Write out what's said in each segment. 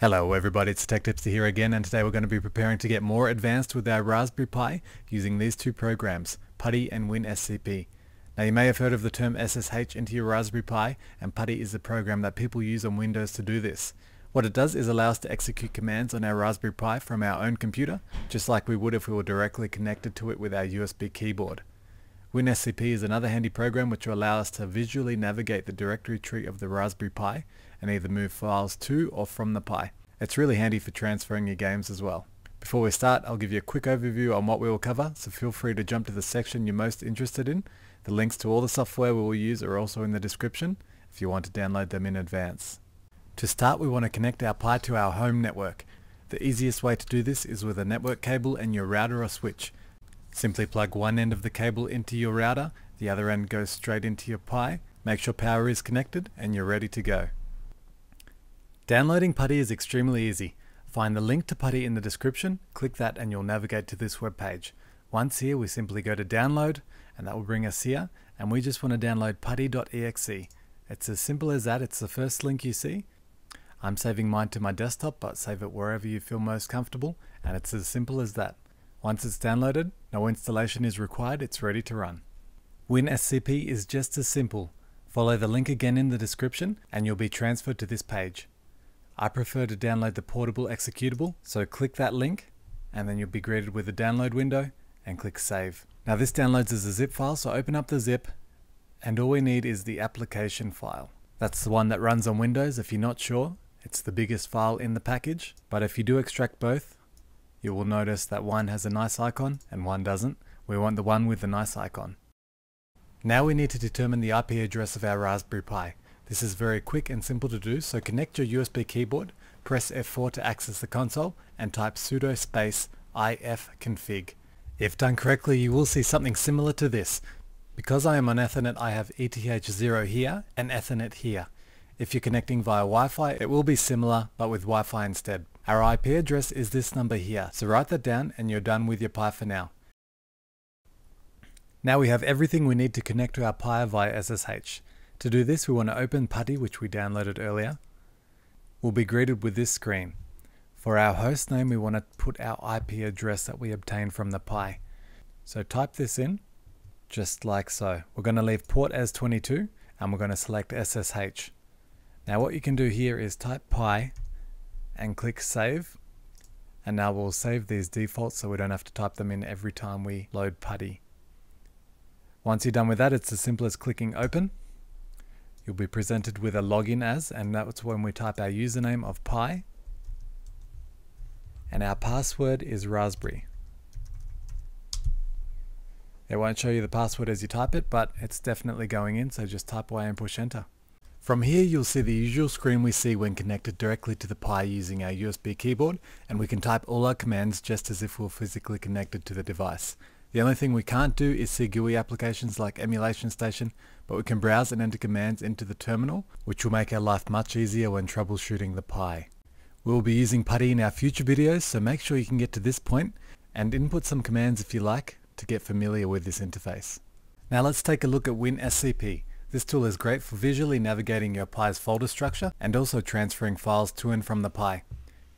Hello everybody, it's TechTipsta here again and today we're going to be preparing to get more advanced with our Raspberry Pi using these two programs, PuTTY and WinSCP. Now you may have heard of the term SSH into your Raspberry Pi and PuTTY is the program that people use on Windows to do this. What it does is allow us to execute commands on our Raspberry Pi from our own computer, just like we would if we were directly connected to it with our USB keyboard. WinSCP is another handy program which will allow us to visually navigate the directory tree of the Raspberry Pi and either move files to or from the Pi. It's really handy for transferring your games as well. Before we start, I'll give you a quick overview on what we will cover, so feel free to jump to the section you're most interested in. The links to all the software we will use are also in the description if you want to download them in advance. To start, we want to connect our Pi to our home network. The easiest way to do this is with a network cable and your router or switch. Simply plug one end of the cable into your router, the other end goes straight into your Pi, make sure power is connected and you're ready to go. Downloading PuTTY is extremely easy. Find the link to PuTTY in the description, click that and you'll navigate to this web page. Once here we simply go to download and that will bring us here and we just want to download putty.exe. It's as simple as that, it's the first link you see. I'm saving mine to my desktop but save it wherever you feel most comfortable and it's as simple as that. Once it's downloaded, no installation is required, it's ready to run. WinSCP is just as simple. Follow the link again in the description and you'll be transferred to this page. I prefer to download the portable executable, so click that link and then you'll be greeted with a download window and click save. Now this downloads as a zip file, so open up the zip and all we need is the application file. That's the one that runs on Windows if you're not sure. It's the biggest file in the package, but if you do extract both, you will notice that one has a nice icon and one doesn't. We want the one with the nice icon. Now we need to determine the IP address of our Raspberry Pi. This is very quick and simple to do, so connect your USB keyboard, press F4 to access the console, and type sudo space ifconfig. If done correctly, you will see something similar to this. Because I am on Ethernet, I have ETH0 here and Ethernet here. If you're connecting via Wi-Fi, it will be similar, but with Wi-Fi instead. Our IP address is this number here, so write that down and you're done with your Pi for now. Now we have everything we need to connect to our Pi via SSH. To do this, we want to open PuTTY, which we downloaded earlier. We'll be greeted with this screen. For our host name, we want to put our IP address that we obtained from the Pi. So type this in, just like so. We're going to leave port as 22, and we're going to select SSH. Now what you can do here is type pi and click save and now we'll save these defaults so we don't have to type them in every time we load PuTTY. Once you're done with that it's as simple as clicking open. You'll be presented with a login as and that's when we type our username of Pi and our password is raspberry. It won't show you the password as you type it but it's definitely going in so just type away and push enter. From here you'll see the usual screen we see when connected directly to the Pi using our USB keyboard and we can type all our commands just as if we we're physically connected to the device. The only thing we can't do is see GUI applications like Emulation Station, but we can browse and enter commands into the terminal, which will make our life much easier when troubleshooting the Pi. We will be using PuTTY in our future videos, so make sure you can get to this point and input some commands if you like to get familiar with this interface. Now let's take a look at WinSCP. This tool is great for visually navigating your Pi's folder structure and also transferring files to and from the Pi.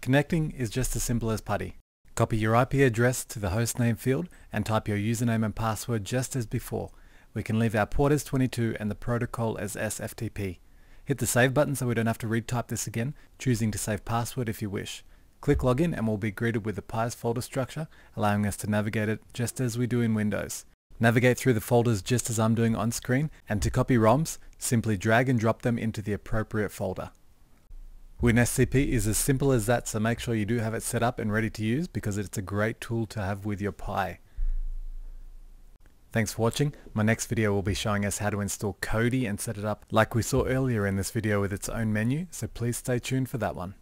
Connecting is just as simple as PuTTY. Copy your IP address to the hostname field and type your username and password just as before. We can leave our port as 22 and the protocol as SFTP. Hit the save button so we don't have to retype this again, choosing to save password if you wish. Click login and we'll be greeted with the Pi's folder structure, allowing us to navigate it just as we do in Windows. Navigate through the folders just as I'm doing on screen, and to copy ROMs, simply drag and drop them into the appropriate folder. WinSCP is as simple as that, so make sure you do have it set up and ready to use because it's a great tool to have with your Pi. Thanks for watching. My next video will be showing us how to install Kodi and set it up like we saw earlier in this video with its own menu, so please stay tuned for that one.